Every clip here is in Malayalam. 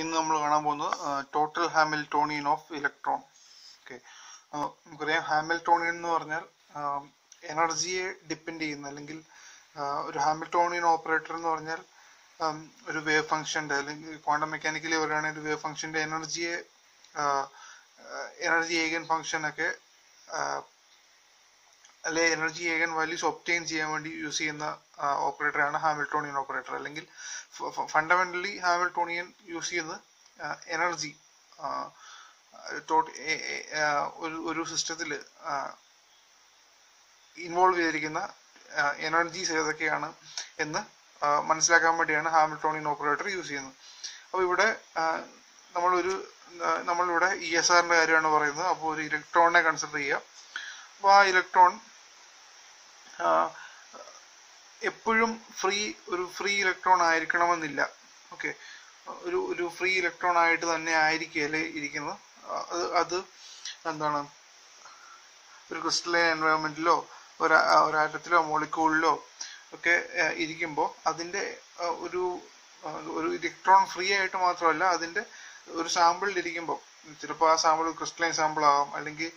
ഇന്ന് നമ്മൾ കാണാൻ പോകുന്നത് total Hamiltonian of electron okay നമുക്കറിയാം ഹാമിൽട്ടോണിയൻ എന്ന് പറഞ്ഞാൽ എനർജിയെ ഡിപ്പെൻഡ് ചെയ്യുന്ന അല്ലെങ്കിൽ ഒരു ഹാമിൽട്ടോണിയൻ ഓപ്പറേറ്റർ എന്ന് പറഞ്ഞാൽ ഒരു വേവ് ഫംഗ്ഷന്റെ അല്ലെങ്കിൽ ക്വാണ്ടം മെക്കാനിക്കലി പറയുകയാണെങ്കിൽ ഒരു വേവ് ഫംഗ്ഷന്റെ എനർജിയെ എനർജി ഏകൻ ഫംഗ്ഷൻ ഒക്കെ അല്ലെ എനർജി ഏകൻ വാല്യൂസ് ഒപ്റ്റെയിൻ ചെയ്യാൻ വേണ്ടി യൂസ് ചെയ്യുന്ന ഓപ്പറേറ്ററാണ് ഹാമിൽട്ടോണിയൻ ഓപ്പറേറ്റർ അല്ലെങ്കിൽ ഫണ്ടമെന്റലി ഹാമിൽട്ടോണിയൻ യൂസ് ചെയ്യുന്നത് എനർജി ഒരു സിസ്റ്റത്തിൽ ഇൻവോൾവ് ചെയ്തിരിക്കുന്ന എനർജീസ് ഏതൊക്കെയാണ് എന്ന് മനസ്സിലാക്കാൻ വേണ്ടിയാണ് ഹാമിൽട്ടോണിയൻ ഓപ്പറേറ്റർ യൂസ് ചെയ്യുന്നത്. അപ്പോൾ ഇവിടെ നമ്മളൊരു നമ്മളിവിടെ ഇ എസ് ആറിന്റെ കാര്യമാണ് പറയുന്നത്. അപ്പോൾ ഒരു ഇലക്ട്രോണിനെ കൺസിഡർ ചെയ്യുക അപ്പോൾ ആ ഇലക്ട്രോൺ എപ്പോഴും ഫ്രീ ഒരു ഫ്രീ ഇലക്ട്രോൺ ആയിരിക്കണമെന്നില്ല. ഓക്കെ. ഒരു ഒരു ഫ്രീ ഇലക്ട്രോൺ ആയിട്ട് തന്നെ ആയിരിക്കുകയല്ലേ ഇരിക്കുന്നത്? അത് അത് എന്താണ്? ഒരു ക്രിസ്റ്റലൈൻ എൻവയോൺമെന്റിലോ ഒരു ഒരാറ്റത്തിലോ മോളിക്യൂളിലോ ഒക്കെ ഇരിക്കുമ്പോൾ അതിന്റെ ഒരു ഒരു ഇലക്ട്രോൺ ഫ്രീ ആയിട്ട് മാത്രമല്ല അതിന്റെ ഒരു സാമ്പിളിൽ ഇരിക്കുമ്പോൾ ചിലപ്പോൾ ആ സാമ്പിൾ ക്രിസ്റ്റലൈൻ സാമ്പിൾ ആകാം അല്ലെങ്കിൽ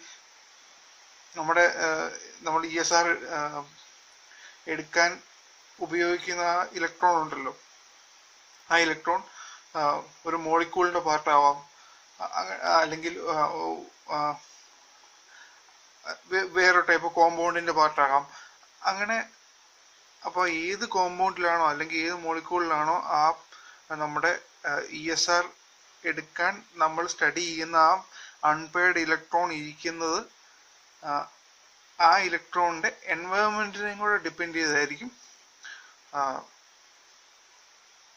നമ്മുടെ നമ്മൾ ഇ എസ് ആർ എടുക്കാൻ ഉപയോഗിക്കുന്ന ആ ഇലക്ട്രോൺ ഉണ്ടല്ലോ. ആ ഇലക്ട്രോൺ ഒരു മോളിക്യൂളിന്റെ പാർട്ടാവാം അല്ലെങ്കിൽ വേറെ ടൈപ്പ് കോമ്പൗണ്ടിന്റെ പാർട്ടാകാം അങ്ങനെ അപ്പോൾ ഏത് കോമ്പൗണ്ടിലാണോ അല്ലെങ്കിൽ ഏത് മോളിക്യൂളിലാണോ ആ നമ്മുടെ ഇ എസ് ആർ എടുക്കാൻ നമ്മൾ സ്റ്റഡി ചെയ്യുന്ന ആ അൺപെയർഡ് ഇലക്ട്രോൺ ഇരിക്കുന്നത് ആ, ഇലക്ട്രോണിന്റെ എൻവയോൺമെന്റിനെയും കൂടെ ഡിപ്പെൻഡ് ചെയ്തായിരിക്കും ആ,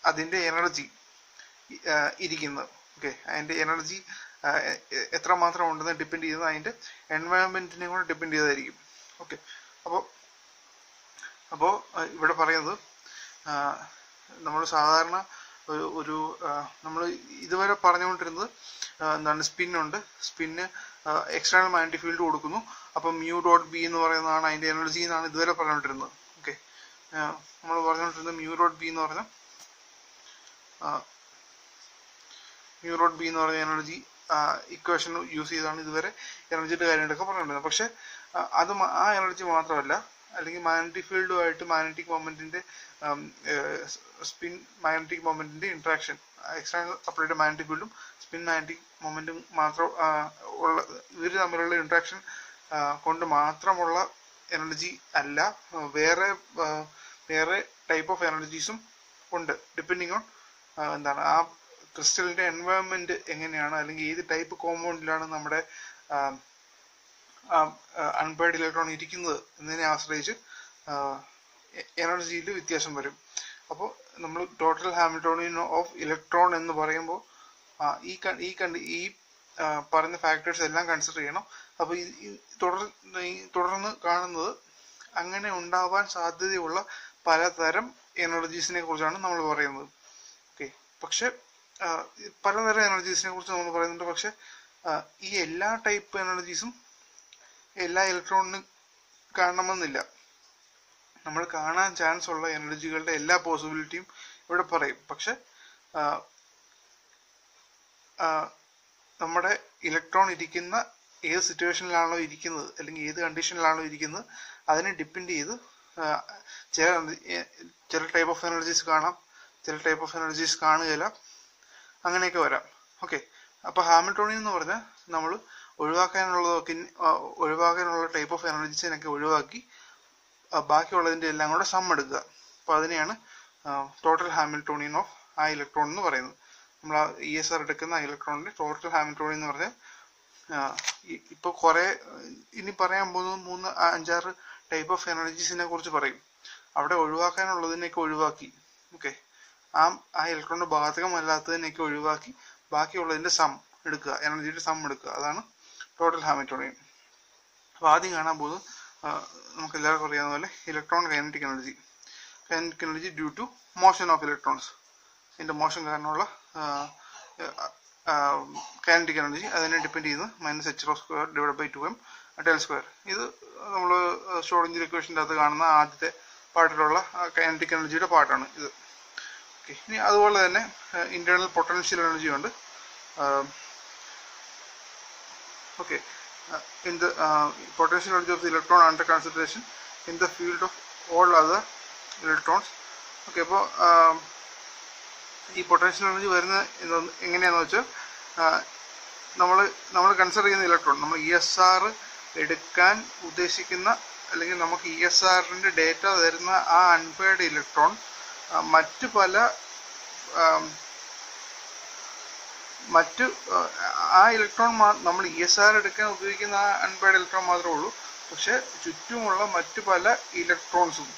അതിന്റെ എനർജി ഇരിക്കുന്നത്. ഓക്കെ അതിന്റെ എനർജി എത്ര മാത്രം ഉണ്ടെന്ന് ഡിപ്പെൻഡ് ചെയ്യുന്നത് അതിന്റെ എൻവയോൺമെന്റിനെയും കൂടെ ഡിപ്പെൻഡ് ചെയ്തായിരിക്കും. ഓക്കെ അപ്പോൾ അപ്പോൾ ഇവിടെ പറയുന്നത് നമ്മൾ സാധാരണ ഒരു നമ്മൾ ഇതുവരെ പറഞ്ഞുകൊണ്ടിരുന്നത് എന്താണ് സ്പിന്നുണ്ട് സ്പിന്ന് എക്സ്റ്റേണൽ മാഗ്നറ്റിക് ഫീൽഡ് കൊടുക്കുന്നു. അപ്പം മ്യൂ ഡോട്ട് ബി എന്ന് പറയുന്നതാണ് അതിന്റെ എനർജി എന്നാണ് ഇതുവരെ പറഞ്ഞുകൊണ്ടിരുന്നത്. ഓക്കെ നമ്മൾ പറഞ്ഞുകൊണ്ടിരുന്നത് മ്യൂ ഡോട്ട് ബി എന്ന് പറഞ്ഞ മ്യൂ ഡോട്ട് ബി എന്ന് പറഞ്ഞ എനർജി ഇക്വേഷൻ യൂസ് ചെയ്താണ് ഇതുവരെ എനർജിയുടെ കാര്യങ്ങളൊക്കെ പറഞ്ഞുകൊണ്ടിരുന്നത്. പക്ഷെ അത് ആ എനർജി മാത്രമല്ല അല്ലെങ്കിൽ മാഗ്നറ്റിക് ഫീൽഡുമായിട്ട് മാഗ്നറ്റിക് മൊമെന്റിന്റെ സ്പിൻ മാഗ്നറ്റിക് മൊമെന്റിന്റെ ഇന്ററാക്ഷൻ എക്സ്റ്റേണൽ അപ്ലൈഡ് മാഗ്നറ്റിക് ഫീൽഡും സ്പിൻ മാഗ്നറ്റിക് മൊമെന്റും മാത്രം ഉള്ള ഇവർ തമ്മിലുള്ള ഇന്ററാക്ഷൻ കൊണ്ട് മാത്രമുള്ള എനർജി അല്ല. വേറെ വേറെ ടൈപ്പ് ഓഫ് എനർജീസും ഉണ്ട്. ഡിപ്പെൻഡിങ് ഓൺ എന്താണ് ആ ക്രിസ്റ്റലിന്റെ എൻവയോൺമെന്റ് എങ്ങനെയാണ് അല്ലെങ്കിൽ ഏത് ടൈപ്പ് കോമ്പൗണ്ടിലാണ് നമ്മുടെ അൺപെയർഡ് ഇലക്ട്രോൺ ഇരിക്കുന്നത് എന്നതിനെ ആശ്രയിച്ച് എനർജിയിൽ വ്യത്യാസം വരും. അപ്പോൾ നമ്മൾ ടോട്ടൽ ഹാമിൽട്ടോണിയൻ ഓഫ് ഇലക്ട്രോൺ എന്ന് പറയുമ്പോൾ ഈ ഈ കണ്ട് ഈ പറഞ്ഞ ഫാക്ടേഴ്സ് എല്ലാം കൺസിഡർ ചെയ്യണം. അപ്പോൾ തുടർ തുടർന്ന് കാണുന്നത് അങ്ങനെ ഉണ്ടാവാൻ സാധ്യതയുള്ള പലതരം എനർജീസിനെ കുറിച്ചാണ് നമ്മൾ പറയുന്നത്. ഓക്കെ. പക്ഷെ പലതരം എനർജീസിനെ കുറിച്ച് നമ്മൾ പറയുന്നുണ്ട്. പക്ഷെ ഈ എല്ലാ ടൈപ്പ് എനർജീസും എല്ലാ ഇലക്ട്രോണിനും കാണണമെന്നില്ല നമ്മൾ കാണാൻ ചാൻസ് ഉള്ള എനർജികളുടെ എല്ലാ പോസിബിലിറ്റിയും ഇവിടെ പറയും. പക്ഷെ നമ്മുടെ ഇലക്ട്രോൺ ഇരിക്കുന്ന ഏത് സിറ്റുവേഷനിലാണോ ഇരിക്കുന്നത് അല്ലെങ്കിൽ ഏത് കണ്ടീഷനിലാണോ ഇരിക്കുന്നത് അതിനെ ഡിപ്പെൻഡ് ചെയ്ത് ചില ചില ടൈപ്പ് ഓഫ് എനർജീസ് കാണാം ചില ടൈപ്പ് ഓഫ് എനർജീസ് കാണുകയില്ല. അങ്ങനെയൊക്കെ വരാം. ഓക്കെ അപ്പൊ ഹാമിൽട്ടോണിയൻ എന്ന് പറഞ്ഞാൽ നമ്മൾ ഒഴിവാക്കാനുള്ളതൊക്കെ ഒഴിവാക്കാനുള്ള ടൈപ്പ് ഓഫ് എനർജീസിനൊക്കെ ഒഴിവാക്കി ആ, ബാക്കിയുള്ളതിന്റെ എല്ലാം കൂടെ സം എടുക്കുക. അപ്പൊ അതിനെയാണ് ടോട്ടൽ ഹാമിൽട്ടോണിയൻ ഓഫ് ആ ഇലക്ട്രോൺ എന്ന് പറയുന്നത്. നമ്മൾ ആ ഇ എസ് ആർ എടുക്കുന്ന ആ ഇലക്ട്രോണിന്റെ ടോട്ടൽ ഹാമിൽട്ടോണിയൻ എന്ന് പറഞ്ഞാൽ ഇപ്പോൾ കുറേ ഇനി പറയാൻ പോകുന്ന മൂന്ന് അഞ്ചാറ് ടൈപ്പ് ഓഫ് എനർജീസിനെ കുറിച്ച് പറയും. അവിടെ ഒഴിവാക്കാനുള്ളതിനെയൊക്കെ ഒഴിവാക്കി. ഓക്കെ ആ ആ ഇലക്ട്രോണിന്റെ ബാധകമല്ലാത്തതിനെയൊക്കെ ഒഴിവാക്കി ബാക്കിയുള്ളതിന്റെ സം എടുക്കുക. എനർജിയുടെ സം എടുക്കുക. അതാണ് ടോട്ടൽ ഹാമിൽട്ടോണിയൻ അപ്പോൾ ആദ്യം കാണാൻ പോകുന്നത് നമുക്ക് എല്ലാവർക്കും അറിയാവുന്ന പോലെ electron kinetic energy kinetic energy due to motion of electrons ഇതിന്റെ മോഷൻ കാരണമുള്ള കൈനറ്റിക് എനർജി അതിനെ ഡിപ്പെൻഡ് ചെയ്യുന്നത് minus H rho square divide by two M del square ഇത് നമ്മൾ ഷോർഡിഞ്ചർ ഇക്വേഷന്റെ അകത്ത് കാണുന്ന ആദ്യത്തെ പാർട്ടിലുള്ള കൈനറ്റിക് എനർജിയുടെ പാർട്ടാണ് ഇത്. ഓക്കെ ഇനി അതുപോലെ തന്നെ ഇന്റേണൽ പൊട്ടൻഷ്യൽ എനർജി ഉണ്ട് okay. Uh, in the uh, potential energy of the electron under consideration in the field of all other electrons. Okay അപ്പോൾ ഈ പൊട്ടൻഷ്യൽ എനർജി വരുന്ന എങ്ങനെയാണെന്ന് വെച്ചാൽ നമ്മൾ നമ്മൾ കൺസിഡർ ചെയ്യുന്ന ഇലക്ട്രോൺ നമ്മൾ ഇ എസ് ആർ എടുക്കാൻ ഉദ്ദേശിക്കുന്ന അല്ലെങ്കിൽ നമുക്ക് ഇ എസ് ആറിന്റെ ഡേറ്റ തരുന്ന ആ അൺപെയർഡ് ഇലക്ട്രോൺ മറ്റു പല ആം, മറ്റ് ആ, ഇലക്ട്രോൺ നമ്മൾ ഇ എസ് ആർ എടുക്കാൻ ഉപയോഗിക്കുന്ന ആ അൺപേഡ് ഇലക്ട്രോൺ മാത്രമേ ഉള്ളൂ. പക്ഷെ ചുറ്റുമുള്ള മറ്റു പല ഇലക്ട്രോൺസും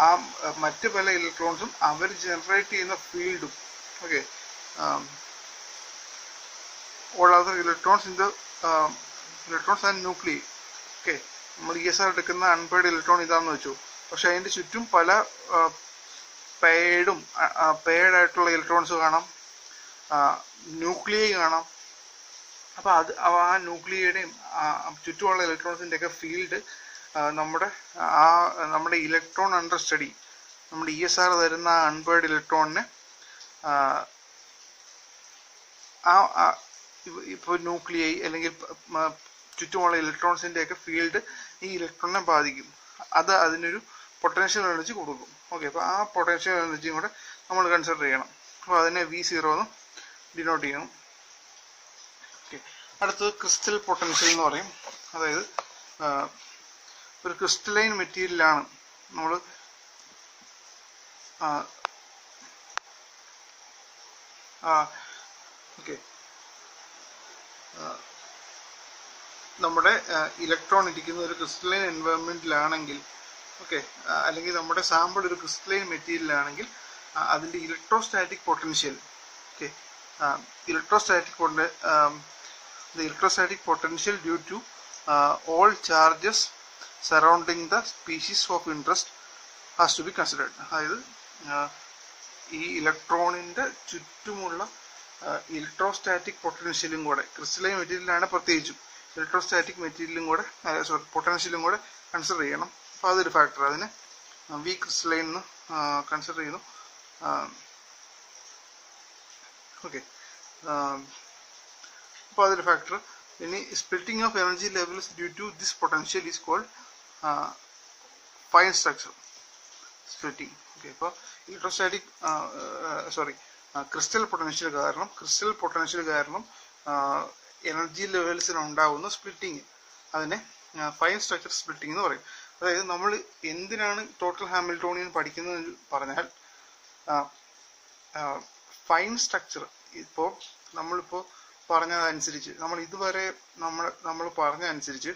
ആ മറ്റു പല ഇലക്ട്രോൺസും അവർ ജനറേറ്റ് ചെയ്യുന്ന ഫീൽഡും okay all electrons in the electrons and nuclear okay നമ്മൾ ഇ എസ് ആർ എടുക്കുന്ന അൺപേഡ് ഇലക്ട്രോൺ ഇതാന്ന് വെച്ചു. പക്ഷെ അതിന്റെ ചുറ്റും പല പെയ്ഡും പേഡായിട്ടുള്ള ഇലക്ട്രോൺസ് കാണാം. ന്യൂക്ലിയൈ കാണാം. അപ്പൊ അത് ആ ന്യൂക്ലിയയുടെയും ചുറ്റുമുള്ള ഇലക്ട്രോൺസിന്റെ ഒക്കെ ഫീൽഡ് നമ്മുടെ ആ നമ്മുടെ ഇലക്ട്രോൺ അണ്ടർ സ്റ്റഡി നമ്മുടെ ഇ എസ് ആർ തരുന്ന ആ അൺപേർഡ് ഇലക്ട്രോണിന് ആ ഇപ്പൊ ന്യൂക്ലിയൈ അല്ലെങ്കിൽ ചുറ്റുമുള്ള ഇലക്ട്രോൺസിന്റെ ഒക്കെ ഫീൽഡ് ഈ ഇലക്ട്രോണിനെ ബാധിക്കും. അത് അതിനൊരു പൊട്ടൻഷ്യൽ എനർജി കൊടുക്കും. ഓക്കെ അപ്പൊ ആ പൊട്ടൻഷ്യൽ എനർജിയും കൂടെ നമ്മൾ കൺസിഡർ ചെയ്യണം. അപ്പോൾ അതിനെ വി സീറോ എന്ന് ഡിനോട്ട് ചെയ്യണം. ഓക്കെ അടുത്തത് ക്രിസ്റ്റൽ പൊട്ടൻഷ്യൽ എന്ന് പറയും. അതായത് ഒരു ക്രിസ്റ്റലൈൻ മെറ്റീരിയലാണ് നമ്മൾ ഓക്കെ നമ്മുടെ ഇലക്ട്രോൺ ഇരിക്കുന്ന ഒരു ക്രിസ്റ്റലൈൻ എൻവയോൺമെന്റിലാണെങ്കിൽ ഓക്കെ അല്ലെങ്കിൽ നമ്മുടെ സാമ്പിൾ ഒരു ക്രിസ്റ്റലൈൻ മെറ്റീരിയലാണെങ്കിൽ അതിന്റെ electrostatic potential okay electrostatic the electrostatic potential due to uh, all charges surrounding the species of interest has to be അതായത് ഈ ഇലക്ട്രോണിന്റെ ചുറ്റുമുള്ള ഇലക്ട്രോസ്റ്റാറ്റിക് പൊട്ടൻഷ്യലും കൂടെ ക്രിസ്റ്റലൈൻ മെറ്റീരിയലാണ് പ്രത്യേകിച്ചും. ഇലക്ട്രോസ്റ്റാറ്റിക് മെറ്റീരിയലും കൂടെ സോറി പൊട്ടൻഷ്യലും കൂടെ കൺസിഡർ ചെയ്യണം. അപ്പോൾ അതൊരു ഫാക്ടർ അതിനെ വി ക്രിസ്റ്റലൈൻ കൺസിഡർ ചെയ്യുന്നു. ഓക്കെ അപ്പോൾ അതൊരു ഫാക്ടർ ഇനി splitting of energy levels due to this potential is called fine structure splitting okay അപ്പോൾ ഇലക്ട്രോസ്റ്റാറ്റിക് സോറി ക്രിസ്റ്റൽ പൊട്ടൻഷ്യൽ കാരണം ക്രിസ്റ്റൽ പൊട്ടൻഷ്യൽ കാരണം എനർജി ലെവൽസിന് ഉണ്ടാവുന്ന സ്പ്ലിറ്റിംഗ് അതിനെ ഫൈൻ സ്ട്രക്ചർ സ്പ്ലിറ്റിംഗ് എന്ന് പറയും. അതായത് നമ്മൾ എന്തിനാണ് ടോട്ടൽ ഹാമിൽട്ടോണിയൻ പഠിക്കുന്നത് പറഞ്ഞാൽ ഫൈൻ സ്ട്രക്ചർ ഇപ്പോൾ നമ്മളിപ്പോൾ പറഞ്ഞതനുസരിച്ച് നമ്മൾ ഇതുവരെ നമ്മൾ നമ്മൾ പറഞ്ഞതനുസരിച്ച്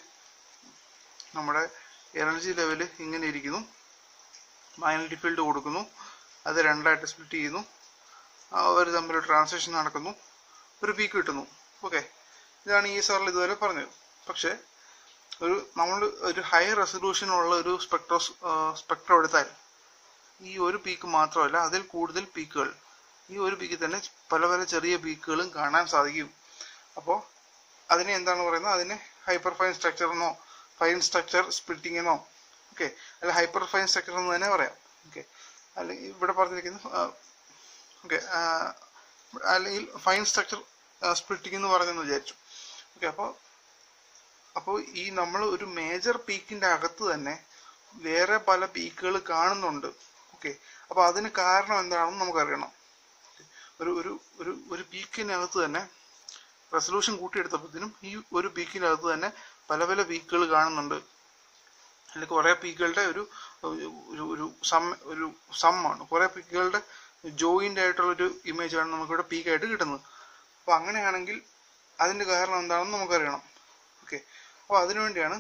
നമ്മുടെ എനർജി ലെവൽ ഇങ്ങനെ ഇരിക്കുന്നു. മാഗ്നറ്റിക് ഫീൽഡ് കൊടുക്കുന്നു. അത് രണ്ടായിട്ട് സ്പ്ലിറ്റ് ചെയ്യുന്നു. അവർ തമ്മിൽ ട്രാൻസാക്ഷൻ നടക്കുന്നു. ഒരു പീക്ക് കിട്ടുന്നു. ഓക്കെ ഇതാണ് ഈ സാറിൽ ഇതുവരെ പറഞ്ഞത്. പക്ഷേ ഒരു നമ്മൾ ഒരു ഹൈ റെസൊല്യൂഷൻ ഉള്ള ഒരു സ്പെക്ട്രോ സ്പെക്ട്രം എടുത്താൽ ഈ ഒരു പീക്ക് മാത്രമല്ല അതിൽ കൂടുതൽ പീക്കുകൾ ഈ ഒരു പീക്കിൽ തന്നെ പല പല ചെറിയ പീക്കുകളും കാണാൻ സാധിക്കും. അപ്പോൾ അതിനെ എന്താണ് പറയുന്നത്? അതിനെ ഹൈപ്പർ ഫൈൻ സ്ട്രക്ചർ എന്നോ ഫൈൻ സ്ട്രക്ചർ സ്പ്ലിറ്റിംഗ് എന്നോ ഓക്കെ അല്ല ഹൈപ്പർ ഫൈൻ സ്ട്രക്ചർ എന്ന് തന്നെ പറയാം ഓക്കെ അല്ലെങ്കിൽ ഇവിടെ പറഞ്ഞിരിക്കുന്നു ഓക്കെ അല്ലെങ്കിൽ ഫൈൻ സ്ട്രക്ചർ സ്പ്ലിറ്റിംഗ് എന്ന് പറഞ്ഞെന്ന് വിചാരിച്ചു ഓക്കെ അപ്പോൾ അപ്പോൾ ഈ നമ്മൾ ഒരു മേജർ പീക്കിന്റെ അകത്ത് തന്നെ വേറെ പല പീക്കുകൾ കാണുന്നുണ്ട് ഓക്കെ അപ്പോൾ അതിന് കാരണം എന്താണെന്ന് നമുക്കറിയണം. ഒരു ഒരു ഒരു ഒരു ബീക്കിനകത്ത് തന്നെ റെസൊല്യൂഷൻ കൂട്ടിയെടുത്തപ്പോഴത്തേനും ഈ ഒരു പീക്കിനകത്ത് തന്നെ പല പല പീക്കുകൾ കാണുന്നുണ്ട്. അതിൽ കുറേ പീക്കുകളുടെ ഒരു ഒരു സം ഒരു സമ്മാണ് കുറേ പീക്കുകളുടെ ജോയിന്റ് ആയിട്ടുള്ള ഒരു ഇമേജ് ആണ് നമുക്കിവിടെ പീക്കായിട്ട് കിട്ടുന്നത്. അപ്പോൾ അങ്ങനെയാണെങ്കിൽ അതിന്റെ കാരണം എന്താണെന്ന് നമുക്കറിയണം. ഓക്കെ അപ്പോൾ അതിനുവേണ്ടിയാണ്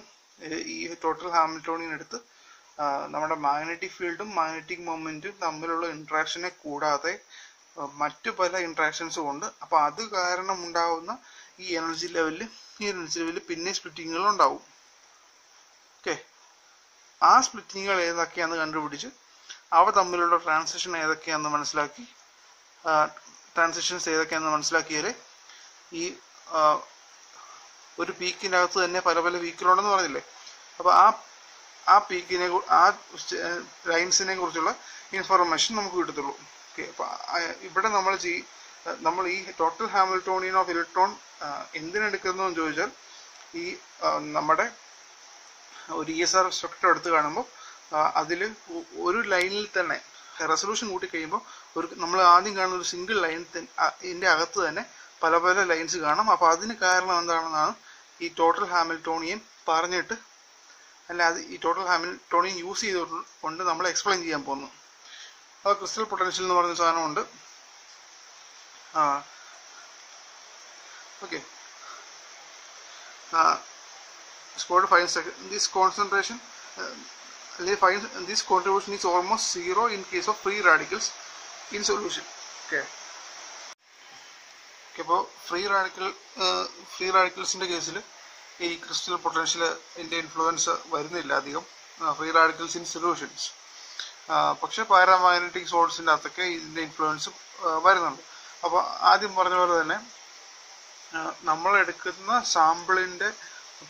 ഈ ടോട്ടൽ ഹാമിൽട്ടോണിയൻ എടുത്ത് നമ്മുടെ മാഗ്നറ്റിക് ഫീൽഡും മാഗ്നറ്റിക് മൊമെന്റും തമ്മിലുള്ള ഇൻട്രാക്ഷനെ കൂടാതെ മറ്റു പല ഇൻട്രാക്ഷൻസും ഉണ്ട്. അപ്പൊ അത് കാരണം ഉണ്ടാവുന്ന ഈ എനർജി ലെവലിൽ ഈ എനർജി ലെവലിൽ പിന്നെ സ്പ്ലിറ്റിങ്ങുകൾ ഉണ്ടാവും. ഓക്കെ ആ സ്പ്ലിറ്റിങ്ങുകൾ ഏതൊക്കെയാണെന്ന് കണ്ടുപിടിച്ച് അവ തമ്മിലുള്ള ട്രാൻസിഷൻ ഏതൊക്കെയാണെന്ന് മനസ്സിലാക്കി ട്രാൻസിഷൻസ് ഏതൊക്കെയാണെന്ന് മനസ്സിലാക്കിയാൽ ഈ ഒരു പീക്കിനകത്ത് തന്നെ പല പല പീക്കുകളുണ്ടെന്ന് പറഞ്ഞില്ലേ? അപ്പോൾ ആ ആ പീക്കിനെ ആ ലൈൻസിനെ കുറിച്ചുള്ള ഇൻഫർമേഷൻ നമുക്ക് കിട്ടത്തുള്ളൂ. ഇവിടെ നമ്മൾ ചെയ് നമ്മൾ ഈ ടോട്ടൽ ഹാമിൽട്ടോണിയൻ ഓഫ് ഇലക്ട്രോൺ എന്തിനെടുക്കുന്നു എന്ന് ചോദിച്ചാൽ ഈ നമ്മുടെ ഒരു ഇ എസ് ആർ സ്ട്രക്ചർ എടുത്ത് കാണുമ്പോൾ അതിൽ ഒരു ലൈനിൽ തന്നെ റെസൊല്യൂഷൻ കൂട്ടി കഴിയുമ്പോൾ ഒരു നമ്മൾ ആദ്യം കാണുന്ന ഒരു സിംഗിൾ ലൈൻ ഇതിന്റെ അകത്ത് തന്നെ പല പല ലൈൻസ് കാണാം. അപ്പോൾ അതിന് കാരണം എന്താണെന്നാണ് ഈ ടോട്ടൽ ഹാമിൽട്ടോണിയൻ പറഞ്ഞിട്ട് അല്ല അത് ഈ ടോട്ടൽ ഹാമിൽട്ടോണിയൻ യൂസ് ചെയ്തുകൊണ്ട് നമ്മൾ എക്സ്പ്ലെയിൻ ചെയ്യാൻ പോകുന്നു അത് ക്രിസ്റ്റൽ പൊട്ടൻഷ്യൽ എന്ന് പറയുന്ന സാധനമുണ്ട്. ആ. Okay scored fine second this concentration അല്ലെങ്കിൽ fine this contribution is almost zero in case of free radicals in solution okay ഇപ്പോൾ ഫ്രീ റാഡിക്കൽ ഫ്രീ റാഡിക്കൽസിന്റെ കേസിൽ ഈ ക്രിസ്റ്റൽ പൊട്ടൻഷ്യലിന്റെ ഇൻഫ്ലുവൻസ് വരുന്നില്ല അധികം. ഫ്രീ റാഡിക്കൽസ് ഇൻ സൊല്യൂഷൻസ് പക്ഷെ പാരാമാഗ്നറ്റിക് സോൾസിന്റെ അകത്തൊക്കെ ഇതിന്റെ ഇൻഫ്ലുവൻസ് വരുന്നുണ്ട്. അപ്പോൾ ആദ്യം പറഞ്ഞ പോലെ തന്നെ നമ്മൾ എടുക്കുന്ന സാമ്പിളിന്റെ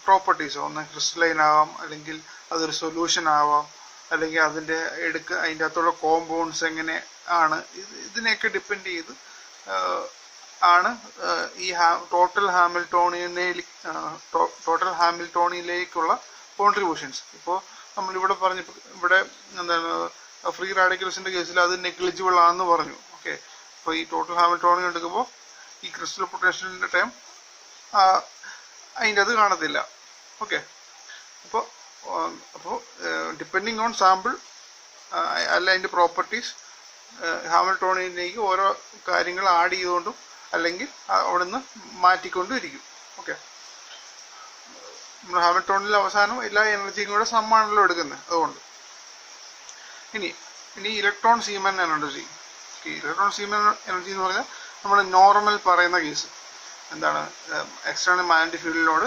പ്രോപ്പർട്ടീസ് ഒന്ന് ക്രിസ്റ്റലൈൻ ആവാം അല്ലെങ്കിൽ അതൊരു സൊല്യൂഷൻ ആവാം അല്ലെങ്കിൽ അതിന്റെ എടുക്ക അതിന്റെ അകത്തുള്ള കോമ്പൗണ്ട്സ് എങ്ങനെ ആണ് ഇത് ഇതിനെയൊക്കെ ഡിപ്പെൻഡ് ചെയ്ത് ആണ് ഈ ഈ ടോട്ടൽ ഹാമിൽട്ടോണിയനെ ടോട്ടൽ ഹാമിൽട്ടോണിയിലേക്കുള്ള കോൺട്രിബ്യൂഷൻസ് ഇപ്പോൾ നമ്മളിവിടെ പറഞ്ഞ ഇവിടെ എന്താണ് ഫ്രീ റാഡിക്കൽസിന്റെ കേസിൽ അത് നെഗ്ലിജിബിൾ ആണെന്ന് പറഞ്ഞു. ഓക്കെ അപ്പോൾ ഈ ടോട്ടൽ ഹാമിൽട്ടോണിയൻ എടുക്കുമ്പോൾ ഈ ക്രിസ്റ്റൽ പൊട്ടൻഷ്യലിന്റെ ടൈം അതിന്റെ അത് കാണത്തില്ല. ഓക്കെ അപ്പോൾ അപ്പോൾ ഡിപ്പെൻഡിങ് ഓൺ സാമ്പിൾ അല്ല അതിന്റെ പ്രോപ്പർട്ടീസ് ഹാമിൽട്ടോണിയനിലേക്ക് ഓരോ കാര്യങ്ങൾ ആഡ് ചെയ്തുകൊണ്ടും അല്ലെങ്കിൽ അവിടെ അവിടുന്ന് മാറ്റിക്കൊണ്ടും ഇരിക്കും ഓക്കെ നമ്മൾ ഹാമിൽട്ടോണിൽ അവസാനം എല്ലാ എനർജിയും കൂടെ സമ്മാണല്ലോ എടുക്കുന്നത്. അതുകൊണ്ട്. ഇനി ഇനി electron Zeeman energy electron Zeeman energy എന്ന് പറഞ്ഞാൽ നമ്മൾ നോർമൽ പറയുന്ന കേസ് എന്താണ്? എക്സ്റ്റേണൽ മാഗ്നറ്റിക് ഫീൽഡിനോട്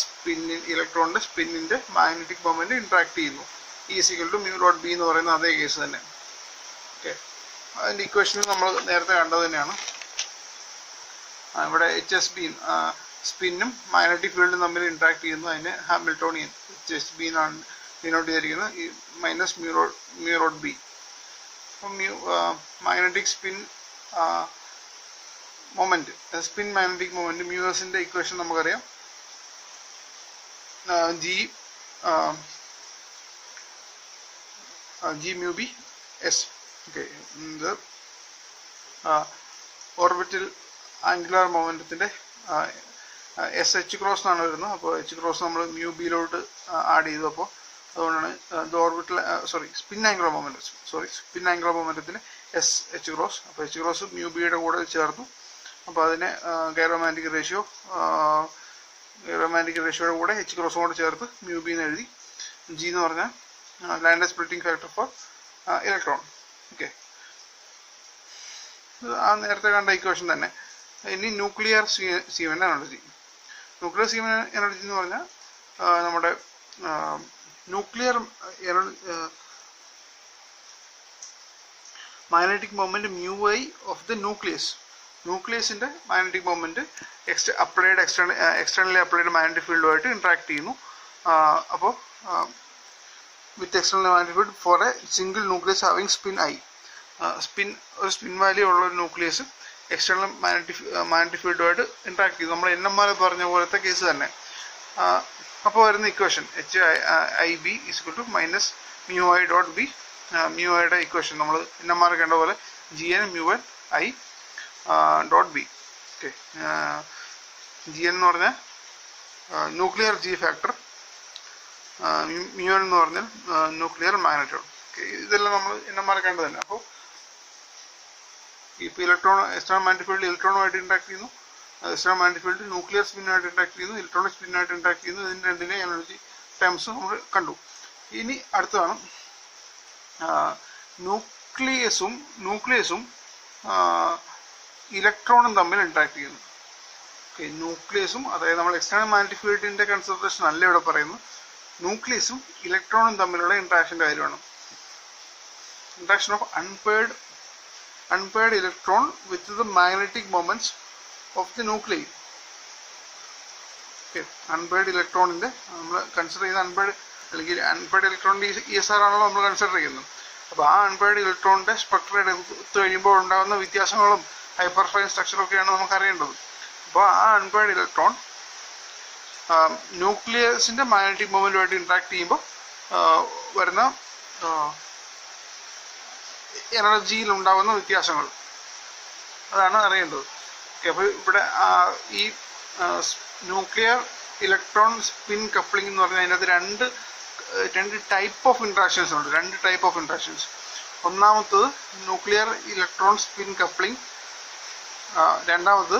സ്പിന്നിൻ ഇലക്ട്രോണിന്റെ സ്പിന്നിന്റെ മാഗ്നറ്റിക് മൊമെന്റ് ഇന്ററാക്ട് ചെയ്യുന്നു. ഈ സിക്കൽ ടു മ്യൂ ഡോട്ട് ബി എന്ന് പറയുന്ന അതേ കേസ് തന്നെ. ഓക്കെ അതിന്റെ ഇക്വേഷനിൽ നമ്മൾ നേരത്തെ കണ്ടത് തന്നെയാണ്. ഇവിടെ എച്ച് എസ് ബി സ്പിന്നും മാഗ്നറ്റിക് ഫീൽഡും തമ്മിൽ ഇന്ററാക്ട് ചെയ്യുന്നു അതിന് ഹാമിൽട്ടോണിയൻ എച്ച് എസ് ബി എന്നാണ് ഡിനോട്ട് ചെയ്തിരിക്കുന്നത് ഈ മൈനസ് മ്യൂറോ മ്യൂറോഡ് ബി അപ്പം mu magnetic spin moment spin magnetic moment മ്യൂസിന്റെ equation നമുക്കറിയാം. G G mu B S okay ഇത് ഓർബിറ്റൽ ആംഗുലാർ മൊമെന്റത്തിന്റെ എസ് എച്ച് ക്രോസ് എന്നാണ് വരുന്നത്. അപ്പോൾ എച്ച് ക്രോസ് നമ്മൾ മ്യൂ ബിയിലോട്ട് ആഡ് ചെയ്തു. അപ്പോൾ അതുകൊണ്ടാണ് ഓർബിറ്റിൽ sorry spin angular moment sorry spin angular മൊമെന്റത്തിന് S H cross അപ്പോൾ എച്ച് ക്രോസ് മ്യൂ ബിയുടെ കൂടെ ചേർന്നു അപ്പോൾ അതിന് ഗൈറോമാന്റിക് റേഷ്യോ ഗൈറോമാന്റിക് റേഷ്യോയുടെ കൂടെ എച്ച് ക്രോസും കൂടെ ചേർത്ത് മ്യൂ ബി എന്ന് എഴുതി. ജി എന്ന് പറഞ്ഞാൽ Lande splitting factor for electron okay ആ നേരത്തെ കണ്ട ഇക്വേഷൻ തന്നെ. ഇനി nuclear Zeeman energy nuclear Zeeman energy എന്ന് പറഞ്ഞാൽ ആ, nuclear magnetic moment mu I of the nucleus ന്യൂക്ലിയസിന്റെ magnetic എക്സ്റ്റ applied external externally applied magnetic ഫീൽഡുമായിട്ട് interact ചെയ്യുന്നു. അപ്പോൾ with external magnetic field for a single nucleus having spin I spin ഒരു സ്പിൻ വാല്യൂ ഉള്ള ഒരു ന്യൂക്ലിയസ് എക്സ്റ്റേണൽ മാഗ്നറ്റിക് മാഗ്നറ്റിക് ഫീൽഡുമായിട്ട് ഇന്ററാക്ട് ചെയ്യുന്നു നമ്മൾ എൻ എം ആർ പറഞ്ഞ പോലത്തെ കേസ് തന്നെ. അപ്പോൾ വരുന്ന equation H I B equal to minus mu I dot B mu ഐയുടെ ഇക്വേഷൻ നമ്മൾ എൻ എം കണ്ട പോലെ G N mu N I dot B okay G N എന്ന് പറഞ്ഞാൽ nuclear G factor mu N എന്ന് പറഞ്ഞാൽ ന്യൂക്ലിയർ മാഗ്നറ്റോൺ ഇതെല്ലാം നമ്മൾ തന്നെ അപ്പോൾ ഇപ്പോൾ ഇലക്ട്രോൺ എക്സ്ട്രാ മാഗ്നറ്റിക് ഫീൽഡ് ഇലക്ട്രോണുമായിട്ട് ഇന്ററാക്ട് ചെയ്യുന്നു. എക്സ്ട്രാ മാഗ്നറ്റിക് ഫീൽഡ് ന്യൂക്ലിയർ സ്പിന്നായിട്ട് ഇൻട്രാക്ട് ചെയ്യുന്നു ഇലക്ട്രോണിക് സ്പിന്നായിട്ട് ഇൻട്രാക്ട് ചെയ്യുന്നു. ഇതിന് രണ്ടിനെ എനർജി ടേംസ് നമ്മൾ കണ്ടു. ഇനി അടുത്തതാണ് ന്യൂക്ലിയസും ന്യൂക്ലിയസും ഇലക്ട്രോണും തമ്മിൽ ഇൻട്രാക്ട് ചെയ്യുന്നു. ഓക്കെ ന്യൂക്ലിയസും അതായത് നമ്മൾ എക്സ്റ്റേണൽ മാഗ്നറ്റിക് ഫീൽഡിന്റെ കൺസെൻട്രേഷൻ അല്ല ഇവിടെ പറയുന്നു ന്യൂക്ലിയസും ഇലക്ട്രോണും തമ്മിലുള്ള ഇൻട്രാക്ഷന്റെ കാര്യമാണ്. Interaction of unpaired unpaired electron with the magnetic moments of the nuclei okay unpaired ഇലക്ട്രോണിന്റെ നമ്മൾ കൺസിഡർ ചെയ്ത അൺപെയ്ഡ് അല്ലെങ്കിൽ അൺപെയ്ഡ് ഇലക്ട്രോണിന്റെ ഇ എസ് ആർ ആണല്ലോ നമ്മൾ കൺസിഡർ ചെയ്യുന്നത്. അപ്പോൾ ആ അൺപെയർഡ് ഇലക്ട്രോണിന്റെ സ്പെക്ട്ര എടുത്ത് കഴിയുമ്പോൾ ഉണ്ടാകുന്ന വ്യത്യാസങ്ങളും ഹൈപ്പർഫൈൻ സ്ട്രക്ചറൊക്കെയാണ് നമുക്ക് അറിയേണ്ടത് അപ്പോൾ ആ അൺപെയർഡ് ഇലക്ട്രോൺ ന്യൂക്ലിയസിന്റെ മാഗ്നറ്റിക് മൂവ്മെന്റുമായിട്ട് ഇന്ററാക്ട് ചെയ്യുമ്പോൾ വരുന്ന എനർജിയിൽ ഉണ്ടാകുന്ന വ്യത്യാസങ്ങൾ. അതാണ് അറിയേണ്ടത്. ഓക്കെ അപ്പോൾ ഇവിടെ ഈ ന്യൂക്ലിയർ ഇലക്ട്രോൺ സ്പിൻ കപ്ലിംഗ് എന്ന് പറഞ്ഞാൽ അതിനകത്ത് രണ്ട് രണ്ട് ടൈപ്പ് ഓഫ് ഇൻട്രാക്ഷൻസ് ഉണ്ട് രണ്ട് ടൈപ്പ് ഓഫ് ഇൻട്രാക്ഷൻസ് ഒന്നാമത്തത് ന്യൂക്ലിയർ ഇലക്ട്രോൺ സ്പിൻ കപ്ലിംഗ് രണ്ടാമത്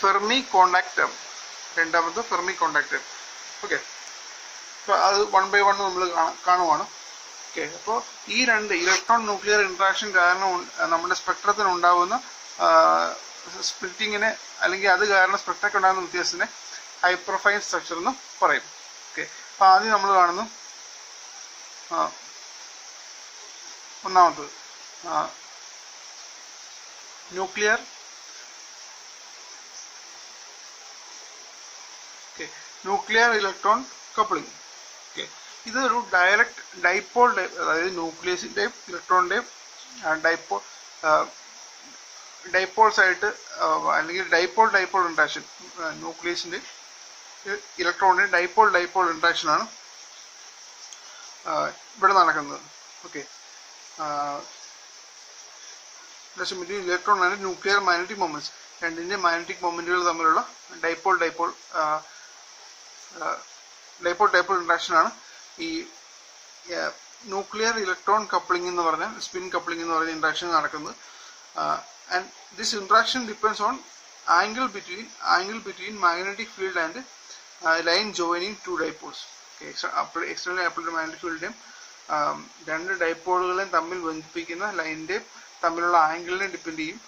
ഫെർമി കോണ്ടാക്ട് രണ്ടാമത് ഫെർമി കോണ്ടാക്ട് ഓക്കെ അപ്പോൾ അത് വൺ ബൈ വൺ നമ്മൾ കാണുവാണ്. ഓക്കെ അപ്പോൾ ഈ രണ്ട് ഇലക്ട്രോൺ ന്യൂക്ലിയർ ഇൻട്രാക്ഷൻ കാരണം നമ്മുടെ സ്പെക്ട്രത്തിന് ഉണ്ടാകുന്ന സ്പ്ലിറ്റിങ്ങിനെ അല്ലെങ്കിൽ അത് കാരണം സ്പെക്ട്രയ്ക്ക് ഉണ്ടാകുന്ന വ്യത്യാസത്തിനെ ഹൈപ്രൊഫൈൻ സ്ട്രക്ചർ എന്ന് പറയും. ഓക്കെ. അപ്പോൾ ആദ്യം നമ്മൾ കാണുന്നു ആ, ഒന്നാമത്തത് nuclear. Okay. Nuclear electron coupling. Okay. ഇത് ഒരു ഡയറക്റ്റ് ഡൈപോൾ അതായത് ന്യൂക്ലിയസിന്റെയും ഇലക്ട്രോണിന്റെയും ഡൈപോൾ ഡൈപോൾസ് ആയിട്ട് അല്ലെങ്കിൽ ഡൈപോൾ ഡൈപോൾ ഇൻട്രാക്ഷൻ ന്യൂക്ലിയസിന്റെ ഇലക്ട്രോണിന് ഡൈപോൾ ഡൈപോൾ ഇൻട്രാക്ഷൻ ആണ് ഇവിടെ നടക്കുന്നത്. Okay. Electron and nuclear magnetic moments. രണ്ടിന്റെ മാഗ്നറ്റിക് മൊമെന്റുകൾ തമ്മിലുള്ള dipole dipole dipole dipole interaction ആണ് ഈ ന്യൂക്ലിയർ ഇലക്ട്രോൺ കപ്ലിംഗ് എന്ന് പറഞ്ഞ സ്പിൻ കപ്ലിംഗ് എന്ന് പറഞ്ഞ ഇൻട്രാക്ഷൻ നടക്കുന്നത്. And this interaction depends on angle between angle between magnetic field and line joining two dipoles external ആപ്പിളിന്റെ മാഗ്നറ്റിക് ഫീൽഡിന്റെയും രണ്ട് ഡൈപോളുകളെയും തമ്മിൽ ബന്ധിപ്പിക്കുന്ന ലൈനിന്റെയും തമ്മിലുള്ള ആംഗിളിനെ ഡിപ്പെൻഡ് ചെയ്യും.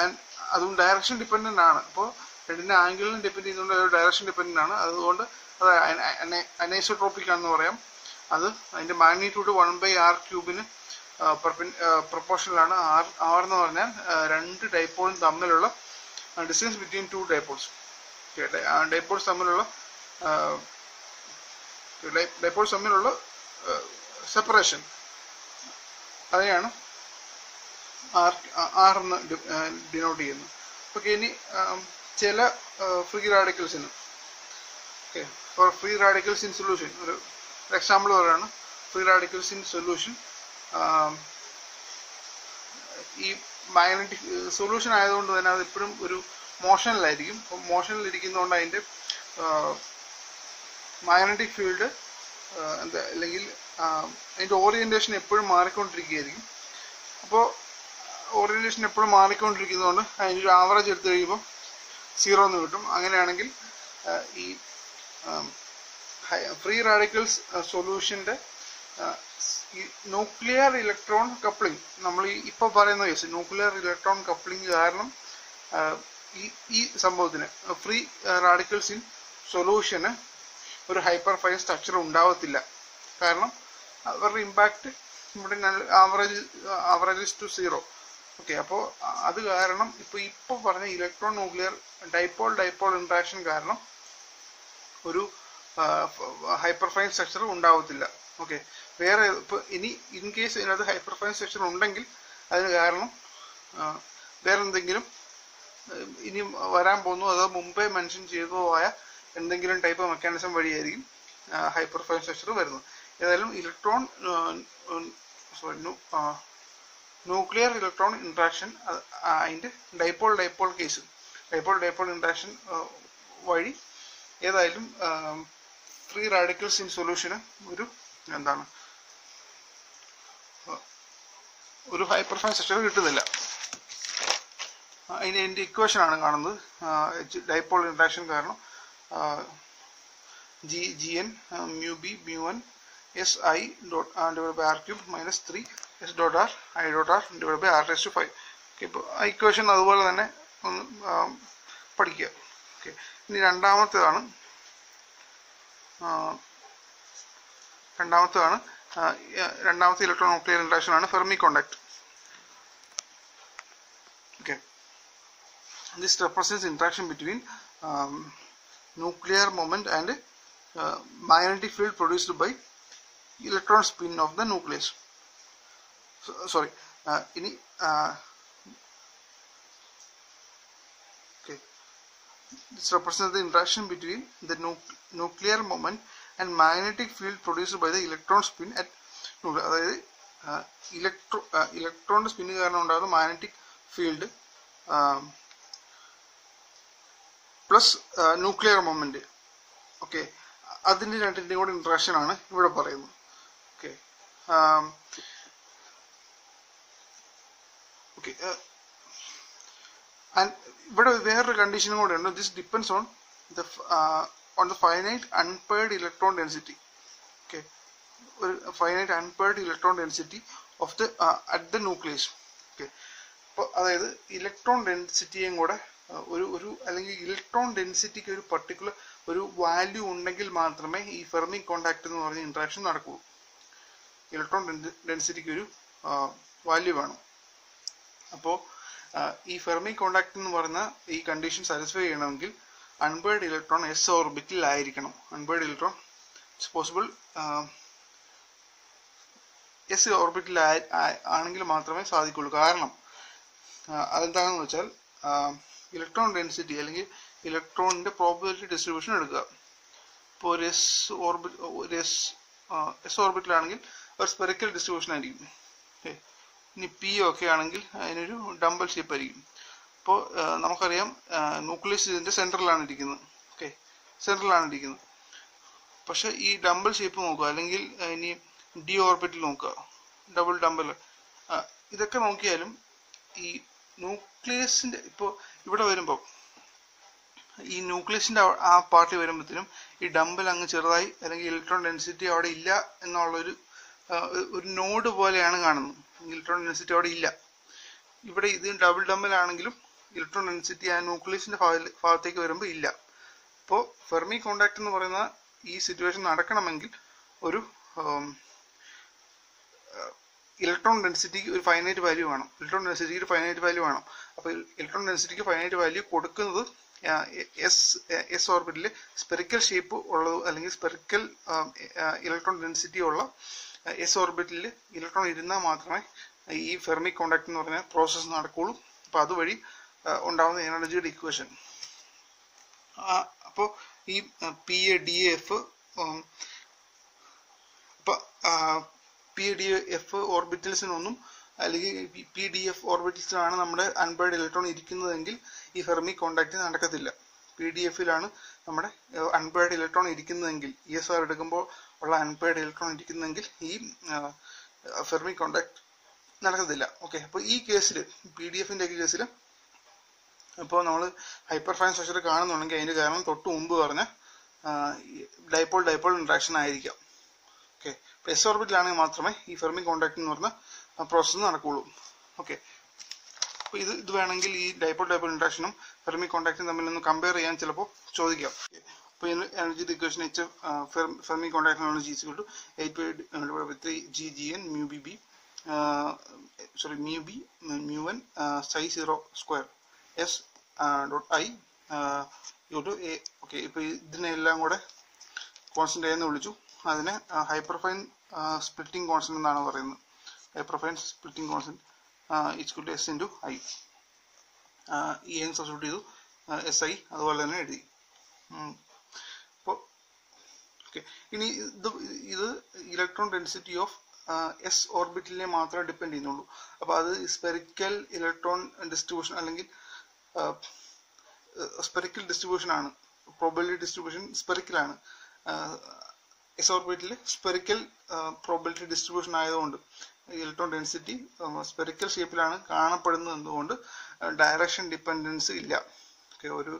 ആൻഡ് അതും ഡയറക്ഷൻ ഡിപ്പെൻഡന്റ് ആണ്. അപ്പോൾ രണ്ടിന്റെ ആംഗിളിനെ ഡിപ്പെൻഡ് ചെയ്യുന്നതുകൊണ്ട് ഡയറക്ഷൻ ഡിപ്പെൻഡന്റ് ആണ്. അതുകൊണ്ട് അത് അനൈസോട്രോപ്പിക് ആണെന്ന് പറയാം. അത് അതിന്റെ മാഗ്നിറ്റ്യൂഡ് വൺ ബൈ ആർ ക്യൂബിന് പ്രൊപ്പോർഷനിലാണ് ആർ ആർ എന്ന് പറഞ്ഞാൽ രണ്ട് ഡൈപോളും തമ്മിലുള്ള distance between two dipoles. Dipoles തമ്മിലുള്ള ഡൈപോൾസ് തമ്മിലുള്ള സെപ്പറേഷൻ. അതിനെയാണ് ആർ ആർ എന്ന് ഡിനോട്ട് ചെയ്യുന്നത്. ഓക്കെ ഇനി ചില free റാഡിക്കൽസിന് okay for free radicals in solution. ഒരു എക്സാമ്പിൾ പറയുകയാണ് ഫ്രീ റാഡിക്കൽസ് ഇൻ സൊല്യൂഷൻ ഈ മാഗ്നറ്റിക് സൊല്യൂഷൻ ആയതുകൊണ്ട് തന്നെ അത് എപ്പോഴും ഒരു മോഷനിലായിരിക്കും അപ്പം മോഷനിൽ ഇരിക്കുന്നതുകൊണ്ട് അതിന്റെ മാഗ്നറ്റിക് ഫീൽഡ് എന്താ അല്ലെങ്കിൽ അതിന്റെ ഓറിയന്റേഷൻ എപ്പോഴും മാറിക്കൊണ്ടിരിക്കുകയായിരിക്കും. അപ്പോൾ ഓറിയന്റേഷൻ എപ്പോഴും മാറിക്കൊണ്ടിരിക്കുന്നതുകൊണ്ട് അതിന്റെ ഒരു ആവറേജ് എടുത്തു കഴിയുമ്പോൾ സീറോ എന്ന് കിട്ടും. അങ്ങനെയാണെങ്കിൽ ഈ ഫ്രീ റാഡിക്കൽസ് സൊല്യൂഷന്റെ ന്യൂക്ലിയർ ഇലക്ട്രോൺ കപ്ലിംഗ് നമ്മൾ ഈ ഇപ്പോൾ പറയുന്ന കേസ് ന്യൂക്ലിയർ ഇലക്ട്രോൺ കപ്ലിംഗ് കാരണം ഈ ഈ സംഭവത്തിന് ഫ്രീ റാഡിക്കൽസ് ഇൻ സൊല്യൂഷന് ഒരു ഹൈപ്പർ ഫൈൻ സ്ട്രക്ചർ ഉണ്ടാവത്തില്ല. കാരണം അവരുടെ ഇമ്പാക്റ്റ് ഇവിടെ average average to zero okay അപ്പോൾ അത് കാരണം ഇപ്പോൾ ഇപ്പോൾ പറഞ്ഞ electron nuclear dipole dipole interaction കാരണം ഒരു ഹൈപ്പർഫൈൻ സ്ട്രക്ചർ ഉണ്ടാവത്തില്ല. ഓക്കെ വേറെ ഇപ്പോൾ ഇനി ഇൻ കേസ് ഇതിനകത്ത് ഹൈപ്പർഫൈൻ സ്ട്രക്ചർ ഉണ്ടെങ്കിൽ അതിന് കാരണം വേറെ എന്തെങ്കിലും ഇനി വരാൻ പോകുന്നു അതോ മുമ്പേ മെൻഷൻ ചെയ്തോ ആയ എന്തെങ്കിലും ടൈപ്പ് മെക്കാനിസം വഴിയായിരിക്കും ഹൈപ്പർഫൈൻ സ്ട്രക്ചർ വരുന്നത്. ഏതായാലും electron sorry nuclear electron interaction അതിന്റെ dipole dipole case dipole dipole interaction വഴി ഏതായാലും ഫ്രീ റാഡിക്കൽസ് ഇൻ സൊല്യൂഷന് ഒരു എന്താണ്? ഒരു ഹൈ ഹൈപ്പർഫൈൻ സ്ട്രക്ചർ കിട്ടുന്നില്ല. അതിന് എന്റെ ഇക്വേഷൻ ആണ് കാണുന്നത്. ഡൈപ്പോൾ ഇൻട്രാക്ഷൻ കാരണം G G N mu B mu N S I dot divide by R cube minus three S dot R I dot R divide by R S two five okay ഇപ്പോൾ ആ ഇക്വേഷൻ അതുപോലെ തന്നെ ഒന്ന് പഠിക്കുക. ഓക്കെ ഇനി രണ്ടാമത്തേതാണ് രണ്ടാമത്തേതാണ് ആ, ഈ- രണ്ടാമത്തെ ഇലക്ട്രോൺ ന്യൂക്ലിയർ ഇൻട്രാക്ഷൻ ആണ് Fermi contact okay this represents interaction between um, nuclear moment and uh, magnetic field produced by electron spin of the nucleus sorry ഇനി okay this represents the interaction between the nu- nuclear moment and magnetic field produced by the electron spin at അതായത് ഇലക്ട്രോ ഇലക്ട്രോണിന്റെ സ്പിന് കാരണം ഉണ്ടാകുന്ന magnetic field plus nuclear moment okay അതിന്റെ രണ്ടിന്റെയും കൂടെ ഇൻട്രാക്ഷൻ ആണ് ഇവിടെ പറയുന്നത്. ഓക്കെ ഓക്കെ ആൻഡ് ഇവിടെ വേറൊരു കണ്ടീഷനും കൂടെ ഉണ്ട്. This depends on the on the finite unpaired electron density okay ഒരു finite unpaired electron density of the at the nucleus okay അപ്പോൾ അതായത് ഇലക്ട്രോൺ ഡെൻസിറ്റിയും കൂടെ ഒരു ഒരു അല്ലെങ്കിൽ ഇലക്ട്രോൺ ഡെൻസിറ്റിക്ക് ഒരു പർട്ടിക്കുലർ ഒരു വാല്യൂ ഉണ്ടെങ്കിൽ മാത്രമേ ഈ ഫെർമി കോണ്ടാക്ട് എന്ന് പറഞ്ഞ ഇൻട്രാക്ഷൻ നടക്കുകയുള്ളൂ ഇലക്ട്രോൺ ഡെൻസിറ്റിക്ക് ഒരു വാല്യൂ വേണം. അപ്പോൾ ഈ ഫെർമി കോണ്ടാക്ട് എന്ന് പറഞ്ഞ ഈ കണ്ടീഷൻ സാറ്റിസ്ഫൈ ചെയ്യണമെങ്കിൽ അൺബേർഡ് ഇലക്ട്രോൺ എസ് ഓർബിറ്റിൽ ആയിരിക്കണം. Unpaired electron it's possible S ഓർബിറ്റിൽ ആണെങ്കിൽ മാത്രമേ സാധിക്കുള്ളൂ. കാരണം അതെന്താണെന്ന് വെച്ചാൽ ഇലക്ട്രോൺ ഡെൻസിറ്റി അല്ലെങ്കിൽ ഇലക്ട്രോണിന്റെ പ്രോബിലിറ്റി ഡിസ്ട്രിബ്യൂഷൻ എടുക്കുക. ഇപ്പോൾ ഒരു എസ് ഓർബിറ്റ് ഒരു എസ് എസ് ഓർബിറ്റിലാണെങ്കിൽ ഒരു സ്പെറിക്കൽ ഡിസ്ട്രിബ്യൂഷൻ ആയിരിക്കും. ഇനി പി ഒക്കെ ആണെങ്കിൽ അതിനൊരു ഡംബൽ ഷേപ്പ് ആയിരിക്കും. അപ്പോൾ നമുക്കറിയാം ന്യൂക്ലിയസ് ഇതിന്റെ സെൻട്രലാണ് ഇരിക്കുന്നത്. ഓക്കെ? സെൻട്രലാണ് ഇരിക്കുന്നത്. പക്ഷെ ഈ ഡംബിൾ ഷേപ്പ് നോക്കുക അല്ലെങ്കിൽ ഇനി ഡി ഓർബിറ്റിൽ നോക്കുക ഡബിൾ ഡംബൽ. ഇതൊക്കെ നോക്കിയാലും ഈ ന്യൂക്ലിയസിന്റെ ഇപ്പോൾ ഇവിടെ വരുമ്പോൾ ഈ ന്യൂക്ലിയസിന്റെ ആ പാർട്ടി വരുമ്പോഴത്തേനും ഈ ഡംബൽ അങ്ങ് ചെറുതായി അല്ലെങ്കിൽ ഇലക്ട്രോൺ ഡെൻസിറ്റി അവിടെ ഇല്ല എന്നുള്ളൊരു ഒരു നോഡ് പോലെയാണ് കാണുന്നത്. ഇലക്ട്രോൺ ഡെൻസിറ്റി അവിടെ ഇല്ല. ഇവിടെ ഇത് ഡബിൾ ഡംബൽ ആണെങ്കിലും ഇലക്ട്രോൺ ഡെൻസിറ്റി ആ ന്യൂക്ലിയസിന്റെ ഭാഗ- ഭാഗത്തേക്ക് വരുമ്പോൾ ഇല്ല. അപ്പോൾ ഫെർമി കോണ്ടാക്ട് എന്ന് പറയുന്ന ഈ സിറ്റുവേഷൻ നടക്കണമെങ്കിൽ ഒരു ഇലക്ട്രോൺ ഡെൻസിറ്റിക്ക് ഒരു ഫൈനൈറ്റ് വാല്യൂ വേണം. ഇലക്ട്രോൺ ഡെൻസിറ്റിക്ക് ഒരു ഫൈനൈറ്റ് വാല്യൂ വേണം. അപ്പോൾ ഇലക്ട്രോൺ ഡെൻസിറ്റിക്ക് ഫൈനൈറ്റ് വാല്യൂ കൊടുക്കുന്നത് എസ് എസ് ഓർബിറ്റിൽ സ്പെറിക്കൽ ഷേപ്പ് ഉള്ളത് അല്ലെങ്കിൽ സ്പെറിക്കൽ ഇലക്ട്രോൺ ഡെൻസിറ്റി ഉള്ള എസ് ഓർബിറ്റിൽ ഇലക്ട്രോൺ ഇരുന്നാൽ മാത്രമേ ഈ ഫെർമി കോണ്ടാക്ട് എന്ന് പറഞ്ഞ പ്രോസസ്സ് നടക്കുകയുള്ളൂ അപ്പോൾ അതുവഴി ആ, ഉണ്ടാകുന്ന എനർജിയുടെ ഇക്വേഷൻ അപ്പോൾ ഈ പി എ ഡി എഫ് ഇപ്പൊ പി ഡി എഫ് ഓർബിറ്റൽസിനൊന്നും അല്ലെങ്കിൽ പി ഡി എഫ് ഓർബിറ്റൽസിലാണ് നമ്മുടെ അൺബേർഡ് ഇലക്ട്രോൺ ഇരിക്കുന്നതെങ്കിൽ ഈ ഫെർമി കോണ്ടാക്ട് നടക്കത്തില്ല. പി ഡി എഫിലാണ് നമ്മുടെ അൺബേർഡ് ഇലക്ട്രോൺ ഇരിക്കുന്നതെങ്കിൽ ഇ എസ് ആർ എടുക്കുമ്പോൾ ഉള്ള അൺബേർഡ് ഇലക്ട്രോൺ ഇരിക്കുന്നതെങ്കിൽ ഈ ഫെർമി കോണ്ടാക്ട് നടക്കത്തില്ല. ഓക്കെ അപ്പോൾ ഈ കേസിൽ പി ഡി ഒക്കെ കേസിൽ ഇപ്പോൾ നമ്മൾ ഹൈപ്പർ ഫൈൻ സ്ട്രക്ചർ കാണുന്നുണ്ടെങ്കിൽ അതിന്റെ കാരണം തൊട്ട് മുമ്പ് പറഞ്ഞ ഡൈപ്പോൾ ഡൈപ്പോൾ ഇൻട്രാക്ഷൻ ആയിരിക്കാം. ഓക്കെ എസ് ഓർബിറ്റിലാണെങ്കിൽ മാത്രമേ ഈ ഫെർമി കോണ്ടാക്ട് എന്ന് പറഞ്ഞ പ്രോസസ്സ് നടക്കുകയുള്ളൂ ഓക്കെ അപ്പോൾ ഇത് ഇത് വേണമെങ്കിൽ ഈ ഡൈപ്പോൾ ഡൈപ്പോൾ ഇൻട്രാക്ഷനും ഫെർമി കോണ്ടാക്റ്റും തമ്മിൽ ഒന്ന് കമ്പയർ ചെയ്യാൻ ചിലപ്പോൾ ചോദിക്കാം. അപ്പോൾ energy equation H Fermi contact energy is two eight three G G N mu B B sorry mu B mu N psi zero square S dot I U two A okay ഇപ്പോൾ ഇതിനെല്ലാം കൂടെ കോൺസ്റ്റന്റ് എന്ന് വിളിച്ചു. അതിനെ ഹൈപ്പർഫൈൻ സ്പ്ലിറ്റിംഗ് കോൺസ്റ്റന്റ് എന്നാണ് പറയുന്നത്. Hyperfine splitting constant it's two S into I E N substitute ചെയ്തു. എസ് ഐ അതുപോലെ തന്നെ എഴുതി. അപ്പോൾ ഓക്കെ ഇനി ഇത് ഇത് ഇലക്ട്രോൺ ഡെൻസിറ്റി ഓഫ് എസ് ഓർബിറ്റലിനെ മാത്രമേ ഡിപ്പെൻഡ് ചെയ്യുന്നുള്ളൂ. അപ്പോൾ അത് സ്പെറിക്കൽ ഇലക്ട്രോൺ ഡിസ്ട്രിബ്യൂഷൻ അല്ലെങ്കിൽ സ്പെറിക്കൽ ഡിസ്ട്രിബ്യൂഷൻ ആണ് പ്രോബിലിറ്റി ഡിസ്ട്രിബ്യൂഷൻ സ്പെറിക്കലാണ്. എസ് ഓർബിറ്റിൽ സ്പെറിക്കൽ പ്രോബിലിറ്റി ഡിസ്ട്രിബ്യൂഷൻ ആയതുകൊണ്ട് ഇലക്ട്രോൺ ഡെൻസിറ്റി സ്പെറിക്കൽ ഷേപ്പിലാണ് കാണപ്പെടുന്നത് എന്തുകൊണ്ട് ഡയറക്ഷൻ ഡിപ്പെൻഡൻസ് ഇല്ല. ഓക്കെ ഒരു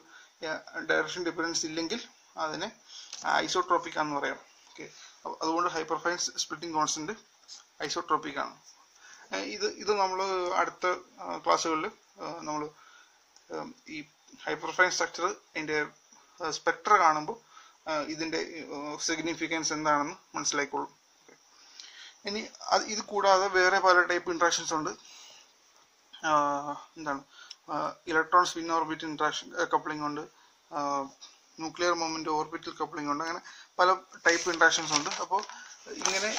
ഡയറക്ഷൻ ഡിപ്പെൻഡൻസ് ഇല്ലെങ്കിൽ അതിനെ ഐസോട്രോപ്പിക് ആണെന്ന് പറയാം. ഓക്കെ അതുകൊണ്ട് ഹൈപ്പർഫൈൻ സ്പ്ലിറ്റിംഗ് കോൺസ്റ്റന്റ് ഐസോട്രോപ്പിക് ആണ്. ഇത് ഇത് നമ്മൾ അടുത്ത ക്ലാസ്സുകളിൽ നമ്മൾ ഈ ഹൈപ്പർഫൈൻ സ്ട്രക്ചർ അതിന്റെ സ്പെക്ട്ര കാണുമ്പോൾ ഇതിന്റെ സിഗ്നിഫിക്കൻസ് എന്താണെന്ന് മനസ്സിലായിക്കൊള്ളും ഇനി അത് ഇത് കൂടാതെ വേറെ പല ടൈപ്പ് ഇൻട്രാക്ഷൻസ് ഉണ്ട്. എന്താണ്? Electron spin orbit interaction coupling ഉണ്ട്. ന്യൂക്ലിയർ മൊമെന്റ് ഓർബിറ്റൽ കപ്ലിംഗ് ഉണ്ട്. അങ്ങനെ പല ടൈപ്പ് ഇൻട്രാക്ഷൻസ് ഉണ്ട്. അപ്പോൾ ഇങ്ങനെ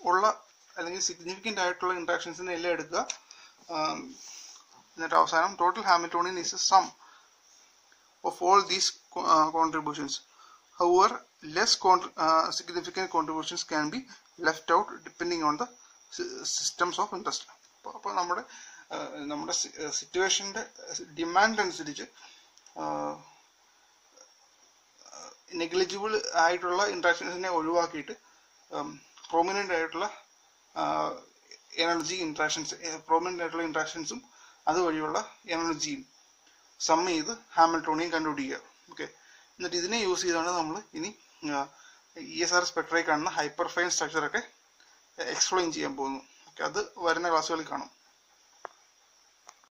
ഉള്ള അല്ലെങ്കിൽ സിഗ്നിഫിക്കന്റ് ആയിട്ടുള്ള ഇൻട്രാക്ഷൻസിനെ എല്ലാം എടുക്കുക? എന്നിട്ട് അവസാനം total Hamiltonian is a sum co- uh, contributions. However, less con- uh, significant contributions can be left out depending on the systems of interest. അപ്പോൾ നമ്മുടെ നമ്മുടെ സിറ്റുവേഷന്റെ ഡിമാൻഡ് അനുസരിച്ച് നെഗ്ലിജിബിൾ ആയിട്ടുള്ള ഇൻട്രാക്ഷൻസിനെ ഒഴിവാക്കിയിട്ട് പ്രോമിനന്റ് ആയിട്ടുള്ള എനർജി ഇൻട്രാക്ഷൻസ് പ്രോമിനന്റ് ആയിട്ടുള്ള ഇൻട്രാക്ഷൻസും അതുവഴിയുള്ള എനർജിയും സം ചെയ്ത് ഹാമിൽട്ടോണിയം കണ്ടുപിടിക്കുക. ഓക്കെ എന്നിട്ട് ഇതിനെ യൂസ് ചെയ്താണ് നമ്മൾ ഇനി ഇ എസ് ആർ സ്പെക്ട്രയിൽ കാണുന്ന ഹൈപ്പർ ഫൈൻ സ്ട്രക്ചറൊക്കെ എക്സ്പ്ലെയിൻ ചെയ്യാൻ പോകുന്നു ഓക്കെ അത് വരുന്ന ക്ലാസ്സുകളിൽ കാണും.